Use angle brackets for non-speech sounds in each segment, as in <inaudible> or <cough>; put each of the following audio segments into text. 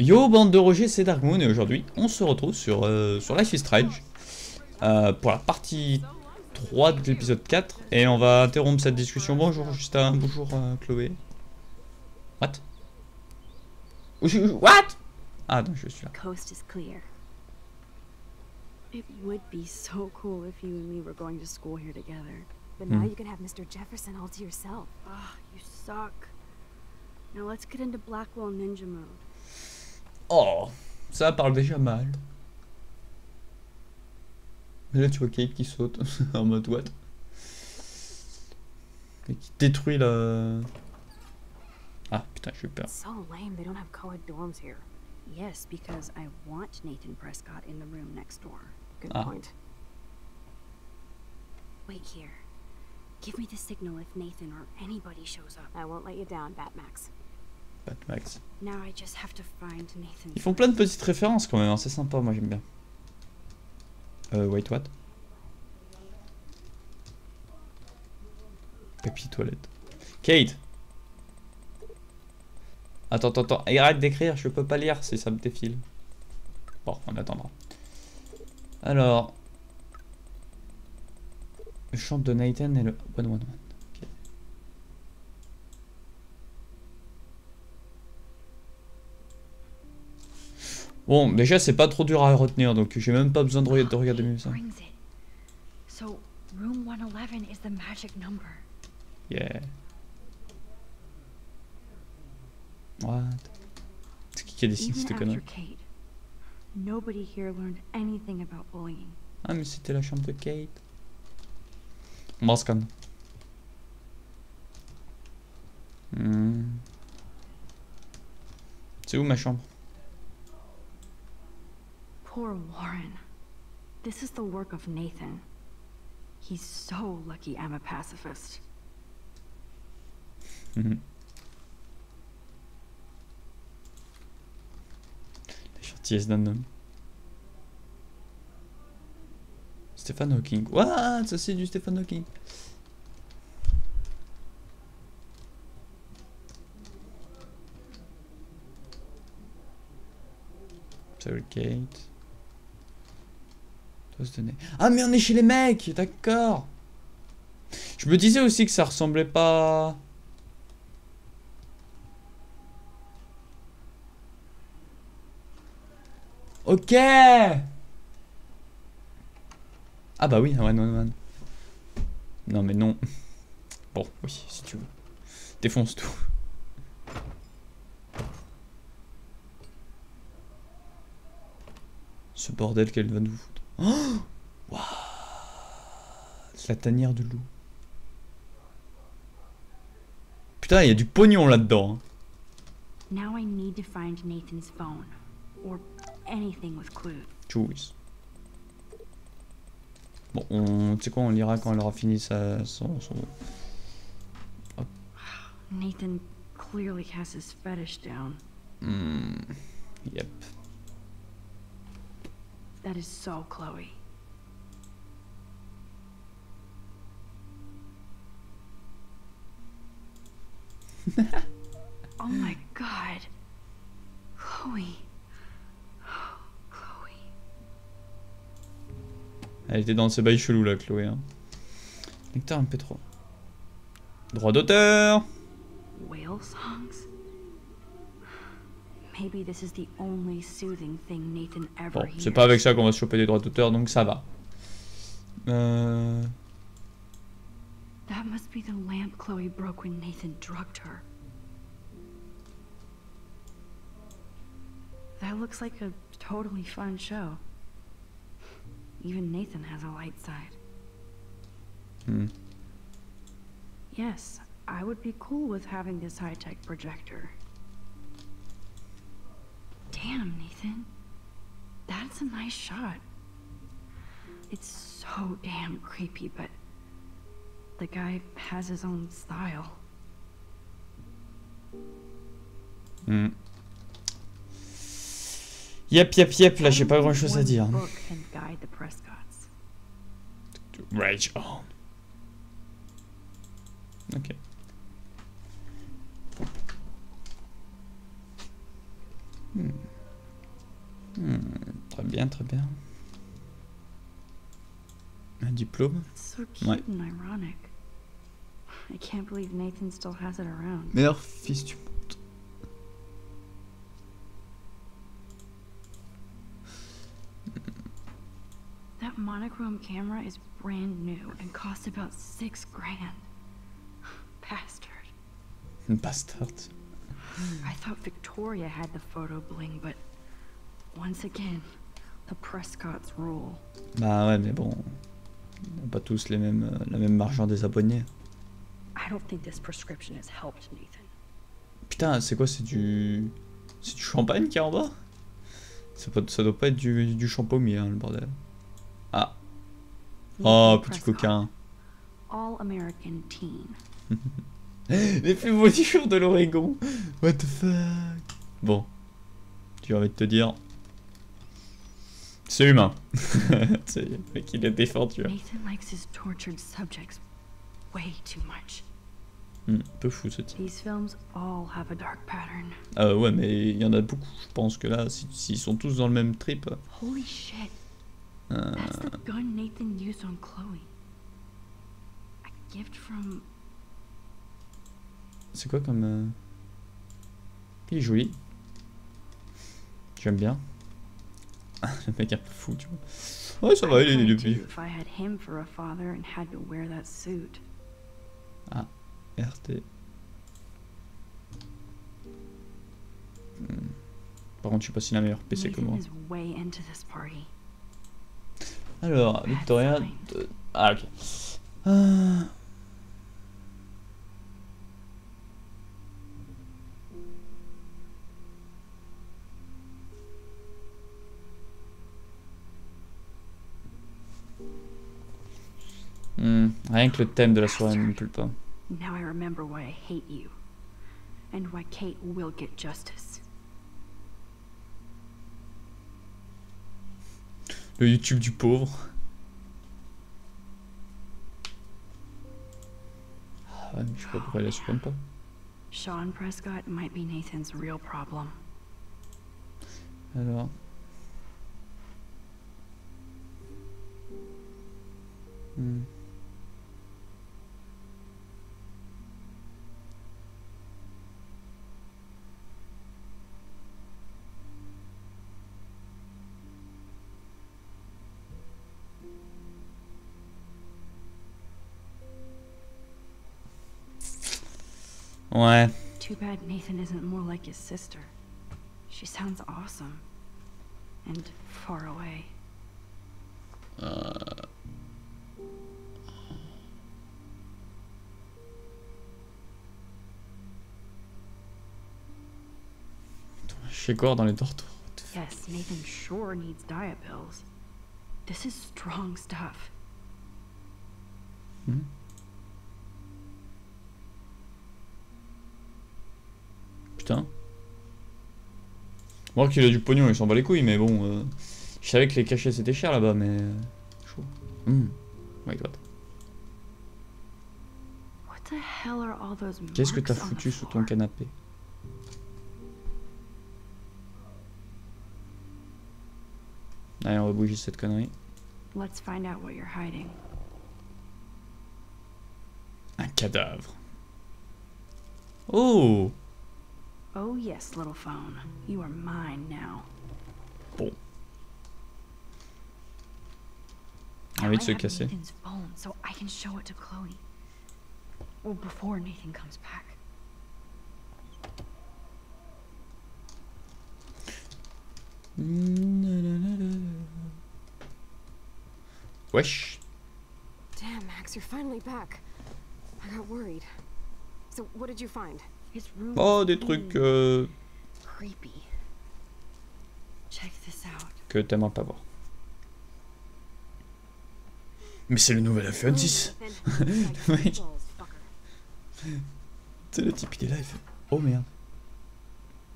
Yo bande de Roger, c'est Darkmoon et aujourd'hui on se retrouve sur, euh, sur Life is Strange euh, pour la partie 3 de l'épisode 4 et on va interrompre cette discussion. Bonjour Justin, bonjour euh, Chloé. What? What? Ah non, je suis là. coast is clear. It would be so cool if you and me were going to school here together. But now Hmm. you can have Mr. Jefferson all to yourself. Ah, you suck. Now let's get into Blackwell Ninja mode. Oh, ça parle déjà mal. Mais là tu vois Kate qui saute <laughs> en mode what? Et qui détruit la... Ah putain, j'ai eu peur. So lame they don't have co-ed dorms here. Yes, because I want Nathan Prescott in the room next door. Good Ah. point. Wait here. Give me the signal if Nathan or anybody shows up. I won't let you down, Batmax. Pat Max. Ils font plein de petites références quand même, hein, c'est sympa, moi j'aime bien. Euh, wait, what? Papy toilette. Kate Attends, attends, attends, Et arrête d'écrire, je peux pas lire si ça me défile. Bon, on attendra. Alors... Le chant de Nathan et le... One, one, one. Bon, déjà c'est pas trop dur à retenir, donc j'ai même pas besoin de, re- de regarder mes messages. brings it. So, room 111 is the magic number. Yeah. What? C'est qui qui a dessiné Even cette connerie? Kate, nobody here learned anything about bullying. Ah mais c'était la chambre de Kate. Scan. Hmm. C'est où ma chambre? Poor Warren. This is the work of Nathan. He's so lucky I'm a pacifist. Mhm. La gentillesse d'un homme. Stephen Hawking. What Ça c'est du Stephen Hawking. Salut Ah mais on est chez les mecs, d'accord. Je me disais aussi que ça ressemblait pas. Ok Ah bah oui, one one. Non mais non. Bon, oui, si tu veux. Défonce tout. Ce bordel qu'elle va nous foutre. Oh Waouh La tanière de loup. Putain, il y a du pognon là-dedans. hein. Now I need to find Nathan's phone. Or anything with clues. Choose. Bon, on, tu sais quoi, on lira quand elle aura fini sa, son, son... Nathan clearly has his fetish down. Hmm, yep. That is so Chloe. <laughs> oh my god. Chloe. Chloe. Elle était dans ce bail chelou là, Chloé. Hein. Lecteur MP3. Droit d'auteur Whale songs? Maybe this is the only soothing thing Nathan ever Bon, c'est pas avec ça qu'on va se choper des droits d'auteur, donc ça va. Euh... That must be the lamp Chloe broke when Nathan drugged her. That looks like a totally fun show. Even Nathan has a light side. hmm. Yes, I would be cool with having this high-tech projector. Damn, Nathan. That's a nice shot. It's so damn creepy, but the guy has his own style. Hmm. Yep, yep, yep, là j'ai pas grand chose à dire. hein. book can guide the Prescotts. Rage on. Ok. Hmm. Hmm, Très bien, très bien. Un diplôme? Ouais. and ironic. I can't believe Nathan still has it around. Meilleur fils du monde. That monochrome camera is brand new and cost about six grand. <sighs> Bastard. Bastard. I thought Victoria had the photo bling, but once again, the Prescotts rule. Bah ouais, mais bon. On n'a pas tous les mêmes, euh, la même margent des abonnés. I don't think this prescription has helped, Nathan. Putain, c'est quoi C'est du. C'est du champagne qui est en bas? Ça, peut- ça doit pas être du, du champomis, hein, le bordel. Ah. Oh, petit coquin. All American teen. <laughs> Les plus beaux t-shirts de l'Oregon. What the fuck? Bon. Tu as envie de te dire. C'est humain. c'est le mec, il est défendu. hein. Nathan likes his tortured subjects way too much. Hmm, un peu fou ce type. These films all have a dark pattern. Ah ouais, mais il y en a beaucoup. Je pense que là, si- s'ils sont tous dans le même trip. Holy shit. euh, That's the gun Nathan used on Chloe. A gift from. c'est quoi comme. euh, Il est joli. J'aime bien. Le mec un peu fou, tu vois. Ouais, ça va, il est depuis. If I had him for a father and had to wear that suit. RT. Hmm. Par contre, je sais pas s'il a un meilleur PC que moi. Alors, Victoria. de- Ah, ok. Euh, Rien que le thème de la soirée ne me plaît pas. Now I remember why I hate you. And why Kate will get justice. Le YouTube du pauvre. Ah ouais, je sais pas pourquoi elle la supprime pas. Sean Prescott might be Nathan's real problem. Alors. Hmm. Ouais. Too bad Nathan isn't more like his sister. She sounds awesome. And far away. Uh. Chez Gore dans les dortoirs. Yes, Nathan sure needs diet pills. This is strong stuff. Hmm? Putain. Moi qu'il a du pognon, il s'en bat les couilles, mais bon. euh, je savais que les cachets c'était cher là-bas, mais. euh, Chaud. My god. What the hell are all those Qu'est-ce que t'as foutu sous ton canapé? Allez, on va bouger cette connerie. Let's find out what you're hiding. Un cadavre. Oh Oh yes, little phone. You are mine now. Bon. Now Envie I de se have casser. Nathan's phone, so I can show it to Chloe. Well, before Nathan comes back. Wesh. Damn, Max, you're finally back. I got worried. So, what did you find? Oh, des trucs euh, que t'aimerais pas voir. Mais c'est le nouvel iPhone 6. <laughs> Mec. C'est le type, il est là, il fait Oh merde.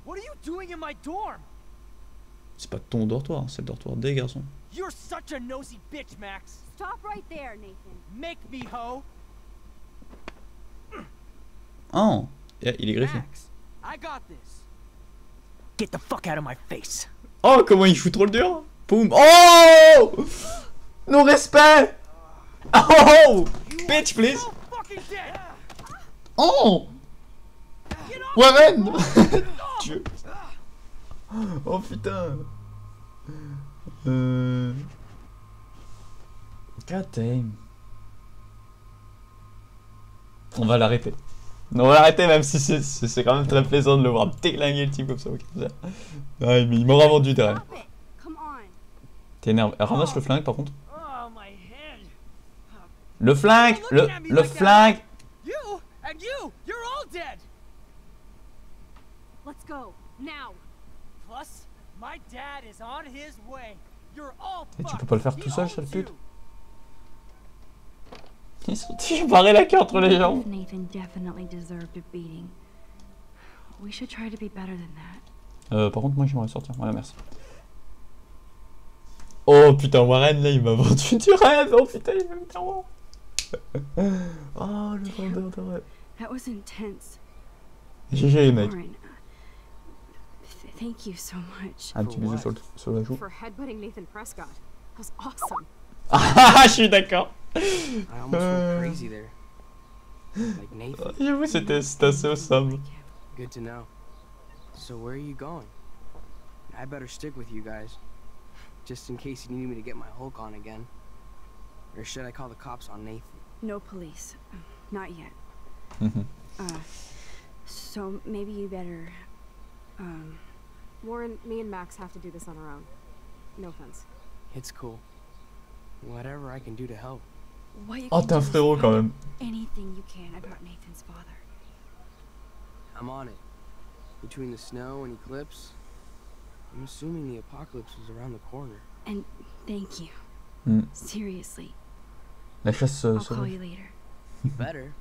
What are you doing in my dorm? C'est pas ton dortoir, c'est le dortoir des garçons. You're such a nosy bitch, Max. Stop right there, Nathan. Make me hoe. Oh Et Il est griffé. Max, I got this. Get the fuck out of my face. Oh, comment il fout trop le dur Boum Oh Non respect Oh Bitch, please. Oh Warren <laughs> Dieu Oh putain Euh... God damn. On va l'arrêter. On va l'arrêter même si c'est- quand même très plaisant de le voir déglinguer le type comme ça. ok, comme ça. Ouais, mais il m'aura vendu derrière. Come on! T'énerve. Ramasse le flingue par contre. Oh, my head. Le flingue Le, le flingue You and you, you're all dead. Let's go! Now! Plus, my dad is on his way. You're all Et tu peux pas le faire tout seul, sale pute. Ils sont la queue entre les jambes. Nathan definitely deserved a beating. We should try to be better than that. Euh, par contre, moi j'aimerais sortir. Voilà, merci. Oh putain, Warren là il m'a vendu du rêve. Oh putain, il me dire wow. Oh le vendeur de rêve. That was intense. GG thank you so much. Un petit bisou sur, le- sur la joue. For headbutting Nathan Prescott. That was awesome. <laughs> Ah, je suis d'accord. I almost Uh. went crazy there. Like Nathan. J'avoue, c'était c'était assez awesome. Good to know. So where are you going? I better stick with you guys. Just in case you need me to get my Hulk on again. Or should I call the cops on Nathan? No police. Uh, Not yet. Mhm. Uh, so maybe you better, um, Warren, me and Max have to do this on our own. No offense. It's cool. Whatever I can do to help. What you can t'es un do is frérot quand find même. Anything you can about Nathan's father. I'm on it. Between the snow and eclipse, I'm assuming the apocalypse is around the corner. And thank you. Mm. Seriously. La chasse euh, I'll call sauvage. you later. You better.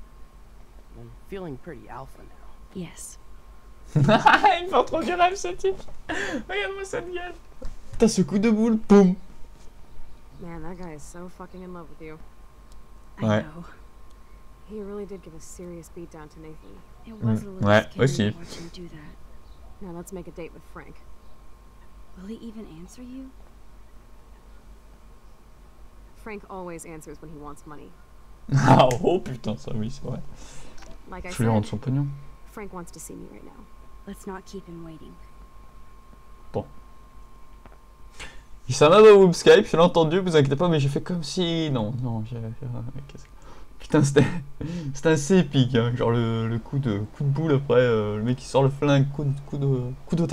I'm feeling pretty alpha now. Yes. <laughs> il me fait trop du rêve ce type. Regarde-moi cette gueule. Putain, ce coup de boule, boum. Man, that guy is so fucking in love with you. I Ouais. know. He really did give a serious beat down to Nathan. It was a Mm, little ouais, scary aussi. to watch him do that. Now let's make a date with Frank. Will he even answer you? Frank always answers when he wants money. <laughs> Ah, oh putain, ça oui, c'est vrai. Like I Je vais lui rendre said, son pognon. Frank wants to see me right now. Let's not keep him waiting. Ça m'a pas Skype, je l'ai entendu, vous inquiétez pas, mais j'ai fait comme si. Non, non, j'ai. Putain, c'était. C'était assez épique, hein. Genre le, coup, de, coup de boule après, euh, le mec qui sort le flingue, coup de, coup de, coup de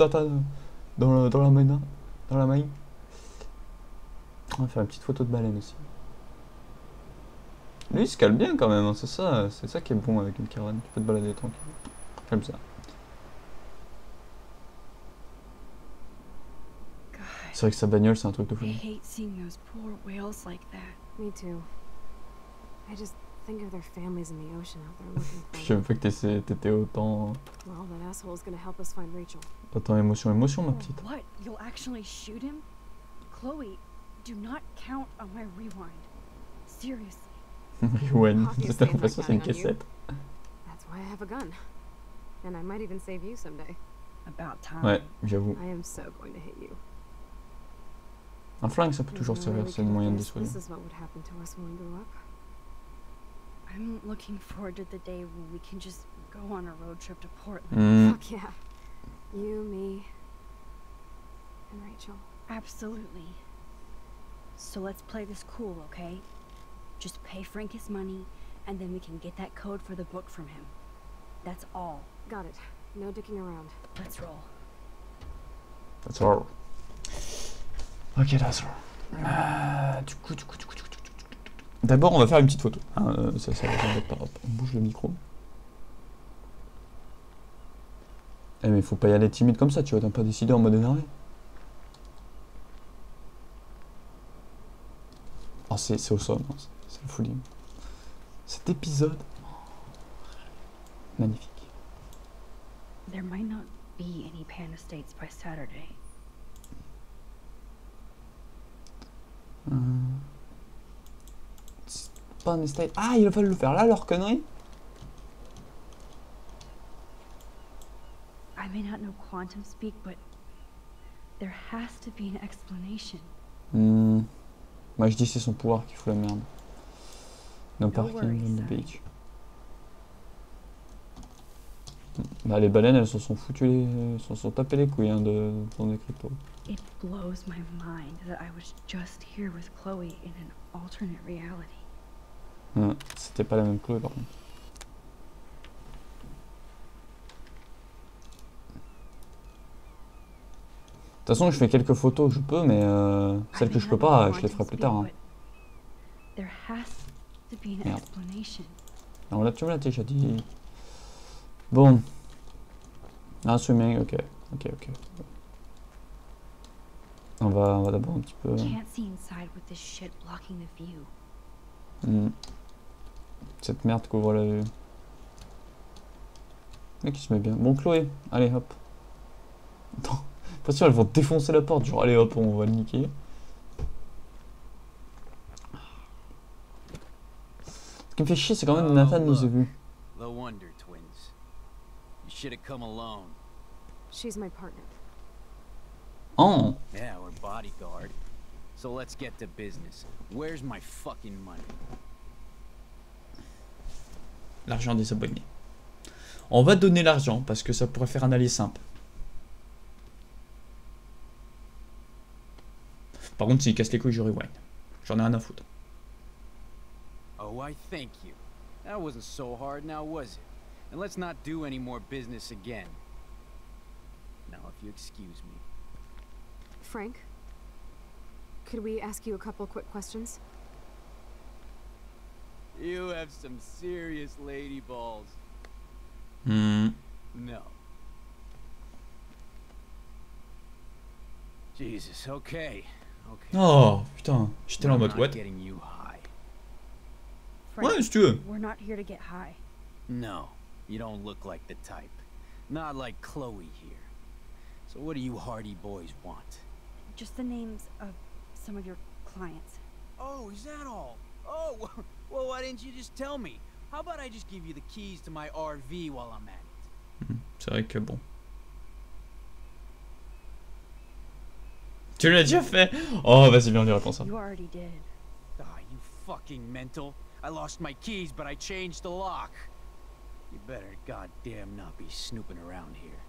dans, dans la main. Dans la main. On va faire une petite photo de baleine aussi. Lui, il se calme bien quand même, hein, c'est ça, c'est ça qui est bon avec une caravane. Tu peux te balader tranquille. J'aime ça. God, C'est vrai que sa bagnole, c'est un truc de fou. I hate seeing those poor whales like that. Me too. I just think of their families in the ocean out there looking <laughs> Je for savais them. pas que t'étais autant, Rachel. autant émotion, émotion, ma petite. What? You'll actually shoot him? Chloe, do not count on my rewind. Seriously. <laughs> Rewind, not l'impression c'est une cassette. That's why I have a gun. And I might even save you someday. About time. Ouais, j'avoue. I am so going to hit you. Un flingue, ça peut toujours There's no servir, way we c'est une could moyen de guess dissuader. This is what would happen to us when we grew up. I'm looking forward to the day when we can just go on a road trip to Portland. Hmm, Fuck yeah. You, me, and Rachel. Absolutely. So let's play this cool, okay? Just pay Frank his money, and then we can get that code for the book from him. That's all. Got it. No dicking around. Let's roll. That's all. Ok, that's all. Euh, du coup, du coup, du coup, du coup. D'abord, on va faire une petite photo. hein, euh, ça, ça va être par- On bouge le micro. Eh, mais faut pas y aller timide comme ça, tu vois, t'as pas décidé en mode énervé. Oh, c'est c'est au sol, hein, c'est- le folie. Cet épisode. Magnifique. There might not be any Pan Estates by Saturday. C'est Pas un estate. Ah, ils veulent le faire là, leur connerie I may not know quantum speak, but there has to be an explanation. Hmm. Moi je dis c'est son pouvoir qui fout la merde. No parking on the beach. Bah les baleines elles se sont foutues les... se sont tapées les couilles hein, de dans des cryptos. It blows my mind that I was just here with Chloe in an alternate reality. Ouais, C'était pas la même Chloé par contre. De toute façon je fais quelques photos, je peux, mais euh, celles que je peux pas, je les ferai plus tard. Hein. Merde. Alors là tu me l'as déjà dit. Bon. Ah swimming, ok, ok, ok. On va, on va d'abord un petit peu. Can't see inside with this shit blocking the view. Hmm. Cette merde couvre la vue. Mec, qui se met bien. Bon, Chloé, allez hop. Attends, pas sûr, elles vont défoncer la porte. Genre, allez hop, on va le niquer. Ce qui me fait chier, c'est quand même Oh, Nathan nous a vus. The Wonder Twins. You should have come alone. She's my partner. Oh Yeah, we're bodyguard. So let's get to business. Where's my fucking money? L'argent des abonnés. On va donner l'argent parce que ça pourrait faire un aller simple. Par contre, s'il casse les couilles, je rewind. J'en ai rien à foutre. Oh, I thank you. That wasn't so hard now, was it? And let's not do any more business again. Now, if you excuse me. Frank? Could we ask you a couple quick questions? You have some serious lady balls. Hmm. No. Jesus, okay. Okay. Oh, putain, j'étais là en I'm mode not what getting you high. Frank, Ouais, si tu veux. we're not here to get high. No, you don't look like the type. Not like Chloe here. So what do you hardy boys want? Just the names of some of your clients. Oh, is that all? Oh, <laughs> well, why didn't you just tell me? How about I just give you the keys to my RV while I'm at it? C'est vrai que bon. Tu l'as déjà fait Oh, vas-y, viens, on lui répond ça. You already did. Ah, you fucking mental. I lost my keys, but I changed the lock. You better goddamn not be snooping around here.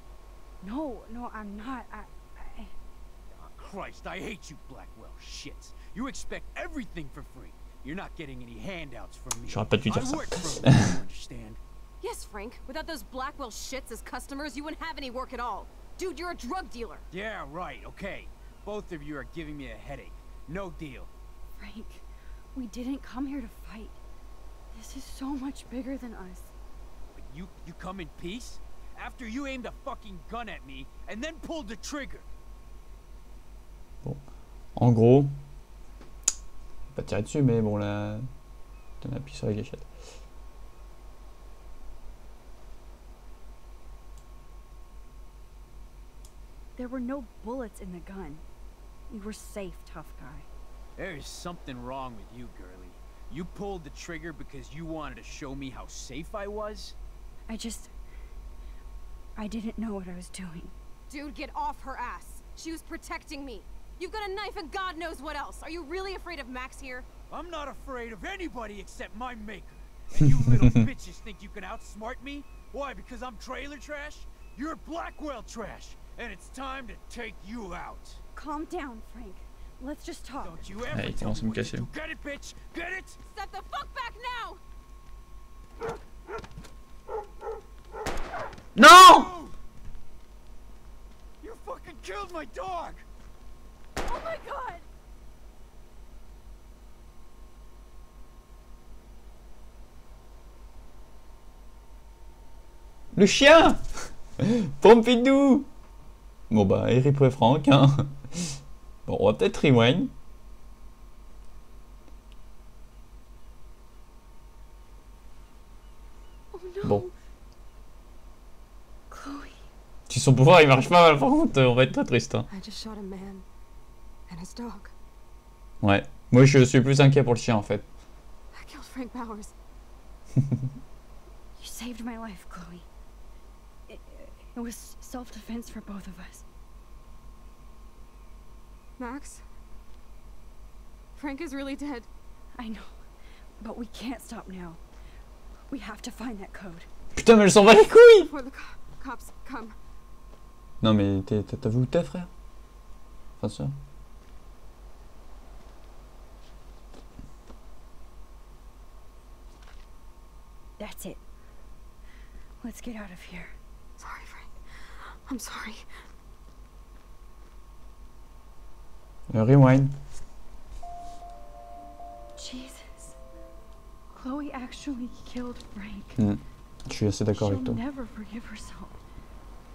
No, no, I'm not. I, I Oh, Christ, I hate you Blackwell shits. You expect everything for free. You're not getting any handouts from me. J'aurais pas dû dire I work for a <laughs> you understand? Yes, Frank. Without those Blackwell shits as customers, you wouldn't have any work at all. Dude, you're a drug dealer. Yeah, right, okay. Both of you are giving me a headache. No deal. Frank, we didn't come here to fight. This is so much bigger than us. But you you come in peace? After you aimed a fucking gun at me and then pulled the trigger. Bon. En gros, pas tirer dessus, mais bon, là, on appuie sur la gâchette. There were no bullets in the gun. You were safe, tough guy. There's something wrong with you, girlie. You pulled the trigger because you wanted to show me how safe I was? I just. I didn't know what I was doing. Dude, get off her ass. She was protecting me. You've got a knife and God knows what else. Are you really afraid of Max here? I'm not afraid of anybody except my maker. And you little <laughs> bitches think you can outsmart me? Why, because I'm trailer trash? You're Blackwell trash, and it's time to take you out. Calm down, Frank. Let's just talk. Don't you ever Hey, tell commence à me me what to do. Get it, bitch? Get it? Step the fuck back now! Non! You fucking killed my dog! Oh my god! Le chien Pompidou Bon bah, Eric et Franck, hein. Bon, on va peut-être rewind. Oh! Bon. Si son pouvoir il marche pas, par contre, on va être très triste. Hein. I just shot a man and his dog. Ouais. Moi, je suis plus inquiet pour le chien, en fait. I killed Frank Bowers. <laughs> You saved my life, Chloe. I- It was self-defense for both of us. Max? Frank is really dead. I know, but we can't stop now. We have to find that code. Putain, mais elle s'en va les couilles Before the co cops come. Non, mais t'as vu où t'es, frère? Enfin, ça. That's it. Let's get out of here. Sorry, Frank. I'm sorry. Euh, rewind. Jesus. Chloe actually killed Frank. Hmm. Je suis assez d'accord She'll avec toi. never forgive herself.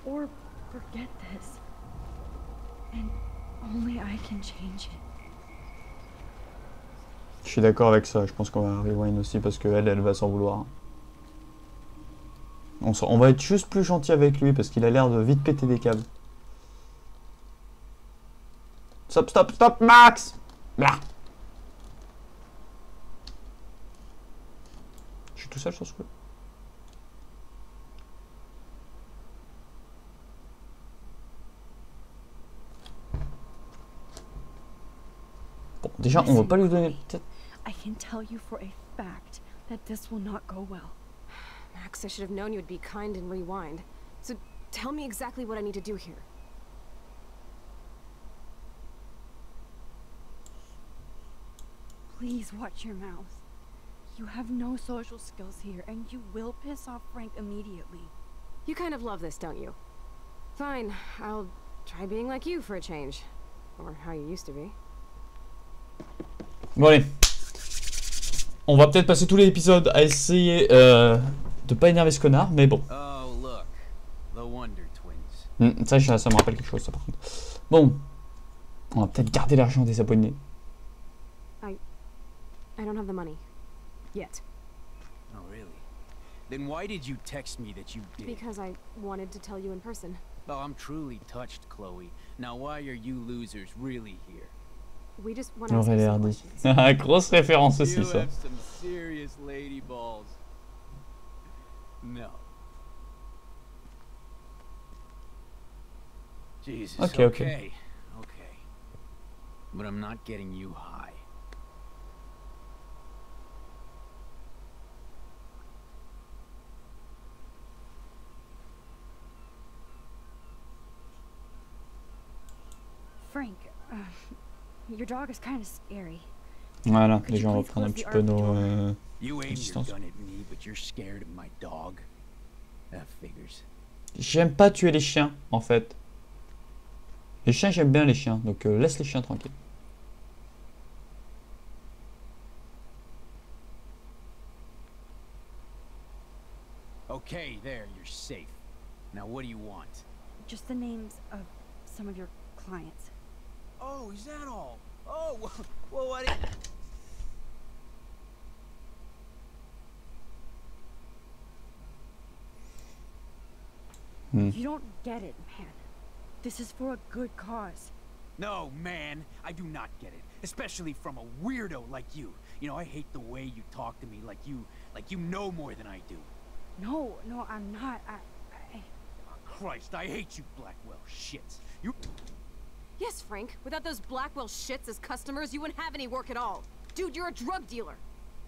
Or Je suis d'accord avec ça. Je pense qu'on va rewind aussi parce que elle, va s'en vouloir. On va être juste plus gentil avec lui parce qu'il a l'air de vite péter des câbles. Stop, stop, stop, Max Blah. Je suis tout seul sur ce coup. Déjà, on va pas lui donner peut-être. I can tell you for a fact that this will not go well. <sighs> Max, I should have known you would be kind and rewind. So tell me exactly what I need to do here. Please watch your mouth. You have no social skills here, and you will piss off Frank immediately. You kind of love this, don't you? Fine, I'll try being like you for a change. Or how you used to be. Bon allez. On va peut-être passer tous les épisodes à essayer euh, de pas énerver ce connard, mais bon. Oh, look. The Wonder Twins. Hmm, ça, ça, me rappelle quelque chose, ça par contre. Bon. On va peut-être garder l'argent des abonnés. I don't have the money. Yet. Oh, really? Then why did you text me that you did? Because I wanted to tell you in person. Oh, I'm truly touched, Chloe. Now, why are you losers really here? Some dit. questions. <laughs> Grosse référence aussi, ça. okay. Okay. But I'm not getting you high. Frank, uh, your dog is kind of scary. Voilà, les gens reprennent un petit peu nos... door? euh, figures. J'aime pas tuer les chiens, en fait. Les chiens, j'aime bien les chiens, donc euh, laisse les chiens tranquilles. Okay, there, you're safe. Now, what do you want? Just the names of some of your clients. Oh, is that all? Oh, well, <laughs> well what? i- Hmm. You don't get it, man. This is for a good cause. No, man, I do not get it. Especially from a weirdo like you. You know, I hate the way you talk to me like you, like you know more than I do. No, no, I'm not. I, I Christ, I hate you, Blackwell shits. Frank. Without those Blackwell shits as customers, you wouldn't have any work at all. Dude, you're a drug dealer.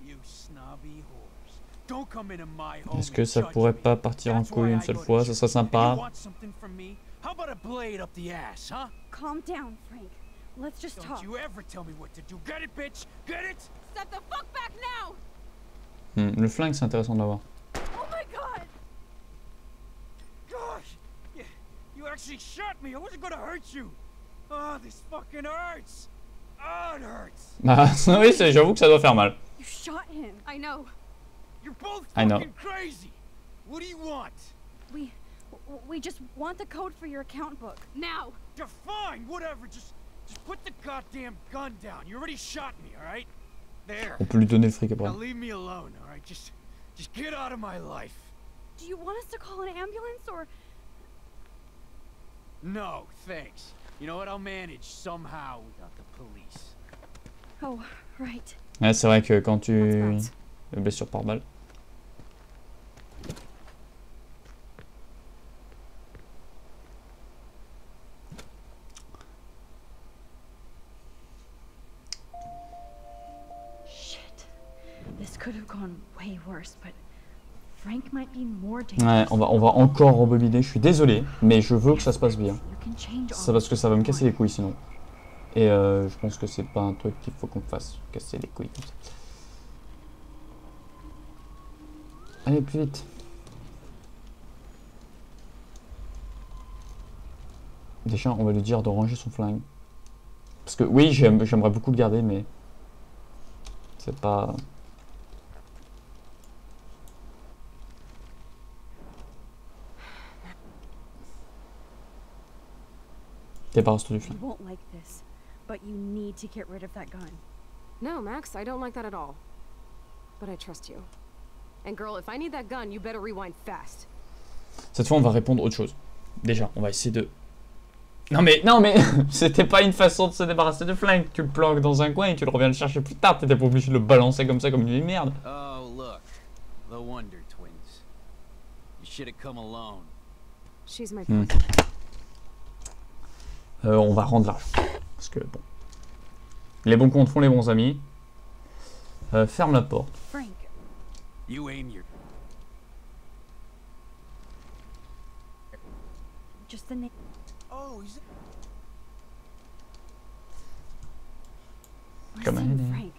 You snobby whores. Don't come into my home Est-ce que ça pourrait pas partir en couille une seule fois? Ça serait sympa. You want something from me? How about a blade up the ass, huh? calm down, Frank. Let's just Don't talk. you ever tell me what to do. Get it, bitch? Get it? Step the fuck back now! Hmm, Le flingue, c'est intéressant de l'avoir. Oh my god! Gosh! You, you actually shot me. I wasn't gonna hurt you. Oh, this fucking hurts. Oh, it hurts. Bah oui, c'est- j'avoue que ça doit faire mal. You shot him. I know. You're both I know. fucking crazy. What do you want? We, w- we just want the code for your account book. Now! You're fine. Whatever. Just, just put the goddamn gun down. You already shot me. All right? There. On peut lui donner le fric après. Now leave me alone. All right? Just, just get out of my life. Do you want us to call an ambulance or? No, thanks. You know what? I'll manage somehow without the police. Oh, right. Ah, c'est vrai que quand tu le blessure par balle. Shit. This could have gone way worse, but Ouais, on va, on va encore rembobiner. Je suis désolé, mais je veux que ça se passe bien. C'est parce que ça va me casser les couilles sinon. Et euh, je pense que c'est pas un truc qu'il faut qu'on fasse. Casser les couilles comme ça. Allez, plus vite. Déjà, on va lui dire de ranger son flingue. Parce que oui, j'aime- j'aimerais beaucoup le garder, mais c'est pas. Débarrasse-toi du You flingue. won't like this, but you need to get rid of that gun. No, Max, I don't like that at all. But I trust you. And girl, if I need that gun, you better rewind fast. Cette fois, on va répondre autre chose. Déjà, on va essayer de. Non mais, non mais, <laughs> c'était pas une façon de se débarrasser de flingue. Tu le planques dans un coin et tu le reviens le chercher plus tard. T'étais pas obligé de le balancer comme ça, comme une merde. Oh, look. The Wonder Twins. You should have come alone. She's my Hmm. Euh, on va rendre l'argent. Parce que bon. Les bons comptes font les bons amis. Euh, ferme la porte. Frank, You aim your. just the name. Oh, he's. Come Listen, on in. Frank.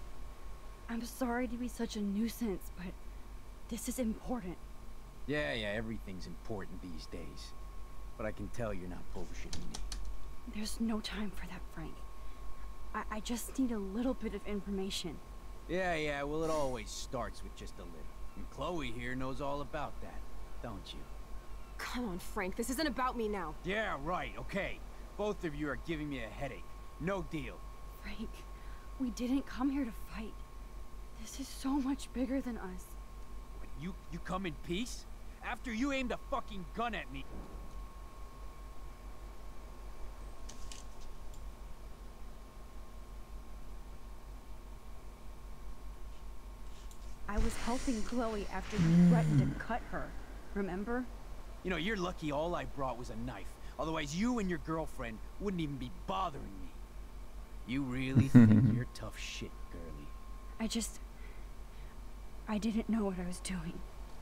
I'm sorry to be such a nuisance, but this is important. Yeah, yeah, everything's important these days. But I can tell you're not bullshitting me. There's no time for that, Frank. I, I just need a little bit of information. Yeah, yeah, well, it always starts with just a little. And Chloe here knows all about that, don't you? Come on, Frank. This isn't about me now. Yeah, right, okay. Both of you are giving me a headache. No deal. Frank, we didn't come here to fight. This is so much bigger than us. But you, you come in peace? After you aimed a fucking gun at me. Was helping Chloe after you mm. threatened to cut her. Remember? You know, you're lucky all I brought was a knife. Otherwise, you and your girlfriend wouldn't even be bothering me. You really <laughs> think you're tough shit, girlie. I just. I didn't know what I was doing.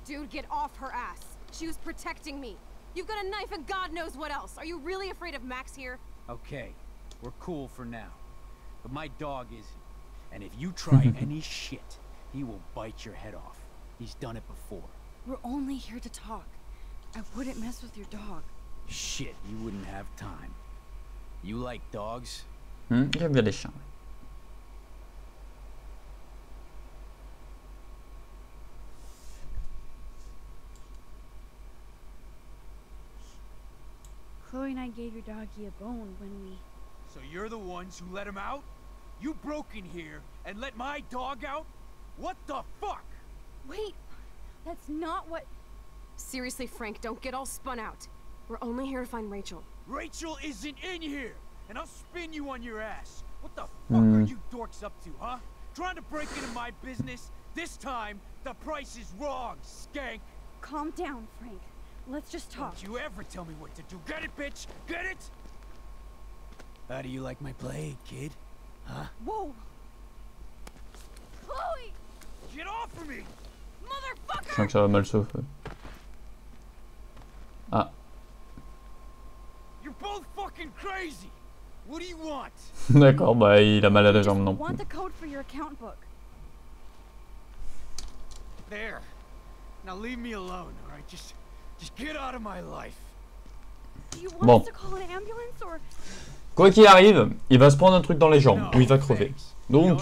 Dude, get off her ass. She was protecting me. You've got a knife and God knows what else. Are you really afraid of Max here? Okay, we're cool for now. But my dog isn't. And if you try <laughs> any shit, he will bite your head off. He's done it before. We're only here to talk. I wouldn't mess with your dog. Shit, you wouldn't have time. You like dogs? Hmm, J'aime bien les chiens. Chloe and I gave your doggy a bone when we. So you're the ones who let him out? You broke in here and let my dog out? What the fuck? Wait! That's not what. Seriously, Frank, don't get all spun out. We're only here to find Rachel. Rachel isn't in here, and I'll spin you on your ass. What the fuck hmm. are you dorks up to, huh? Trying to break into my business? This time, the price is wrong, skank. Calm down, Frank. Let's just talk. Don't you ever tell me what to do. Get it, bitch? Get it? How do you like my play, kid? Huh? Whoa! Chloe! Je sens que ça va mal se faire. Ah, You're both fucking crazy! What do you want? <laughs> d'accord, bah il a mal à la jambe non plus. the code for your account book. There. Now leave me alone, alright? Just just get out of my life. Do you want Bon. us to call an ambulance or? Quoi qu'il arrive, il va se prendre un truc dans les jambes, No, ou il va crever. Donc,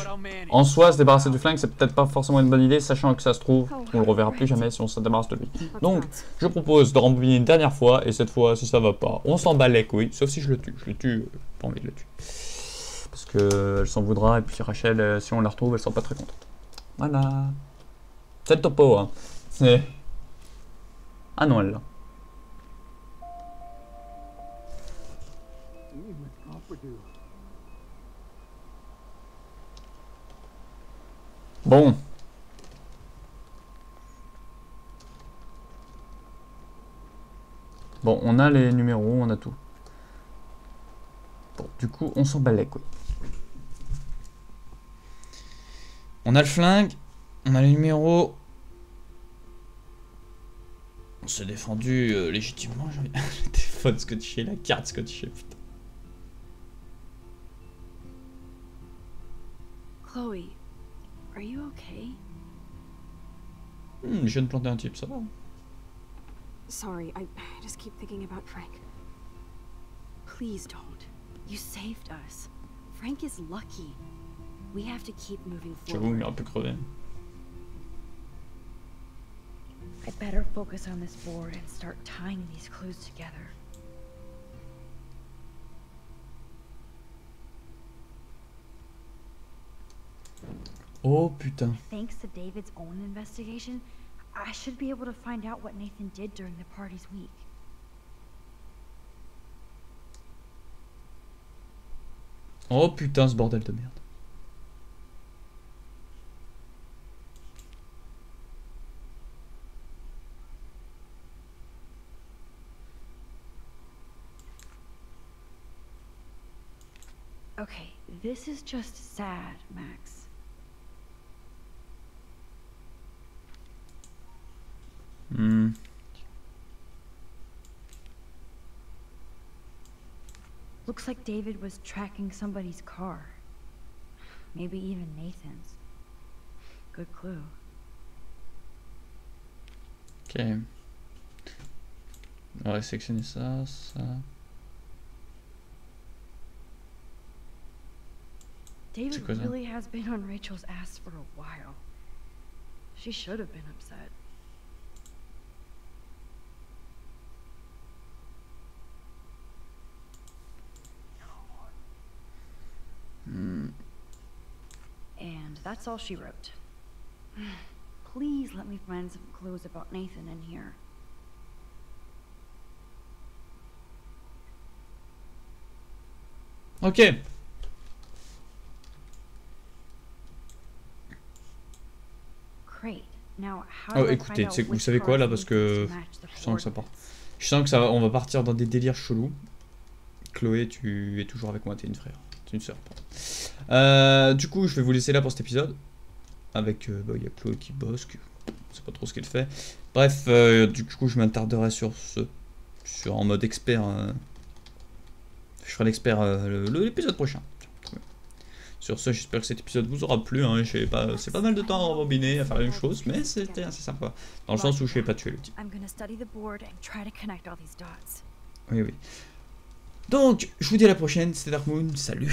en soi, se débarrasser du flingue, c'est peut-être pas forcément une bonne idée, sachant que ça se trouve, on le reverra plus jamais si on se débarrasse de lui. Donc, je propose de rembobiner une dernière fois, et cette fois, si ça va pas, on s'en bat les couilles, sauf si je le tue. Je le tue, euh, pas envie de le tuer. Parce que elle s'en voudra, et puis Rachel, euh, si on la retrouve, elle sera pas très contente. Voilà. C'est le topo, hein. C'est... Ah non, elle l'a. Bon. Bon, on a les numéros, on a tout. Bon, du coup, on s'en bat les couilles. On a le flingue, On a les numéros. On s'est défendu euh, légitimement. j'ai <laughs> téléphone scotché, la carte scotchée, putain. Chloe, are you okay? Hmm, je viens de planter un type, ça va. Sorry, I I just keep thinking about Frank. Please don't. You saved us. Frank is lucky. We have to keep moving J'avoue, il forward. aurait pu crever. I better focus on this board and start tying these clues together. Oh putain. Thanks to David's own investigation, I should be able to find out what Nathan did during the party's week. Oh putain, ce bordel de merde. Okay, this is just sad, Max. Hmm. Looks like David was tracking somebody's car. Maybe even Nathan's. Good clue. Ok. On va sélectionner ça, ça. David really has been on Rachel's ass for a while. She should have been upset. That's all she wrote. Please let me find some clues about Nathan in here. Ok. Oh, écoutez, vous savez quoi, là, parce que Je sens que ça part. Je sens que ça on va partir dans des délires chelous. Chloé, tu es toujours avec moi, t'es une frère. T'es une sœur, pardon. Euh, du coup, je vais vous laisser là pour cet épisode. Avec, euh, bah, il y a Chloé qui bosse, qui... sait pas trop ce qu'elle fait. Bref, euh, du coup, je m'attarderai sur ce, sur en mode expert. Je ferai l'expert le- le- l'épisode prochain. Sur ce, j'espère que cet épisode vous aura plu. Hein. J'ai pas, c'est pas mal de temps à rembobiner, à faire la même chose, mais c'était assez sympa. Dans le sens où je vais pas tuer le type. I'm gonna study the board and try to connect all these dots. Oui, oui. Donc, je vous dis à la prochaine, c'était Dark Moon, salut